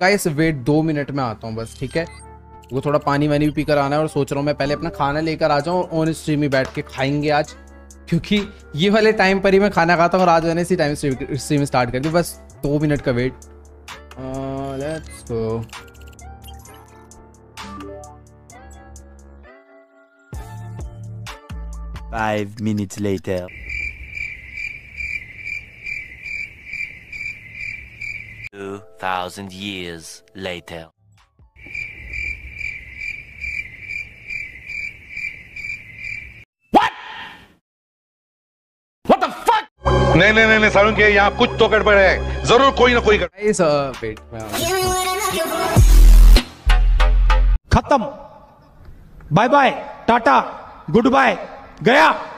Guys wait दो minute में आता हूँ बस ठीक है? वो थोड़ा पानी वानी भी पीकर आना है और सोच रहा हूँ मैं पहले अपना खाना लेकर आ जाऊँ ऑन स्ट्रीम ही बैठ के खाएँगे आज। क्योंकि ये वाले टाइम पर ही मैं खाना खाता हूँ और आज मैंने इसी टाइम स्ट्रीम स्टार्ट कर दी। बस दो मिनट का wait let's go Five minutes later. Two thousand years later. नहीं नहीं नहीं, नहीं सारुण के यहाँ कुछ तो गड़बड़ है ज़रूर कोई ना कोई। खत्म bye bye tata good bye गया Yeah.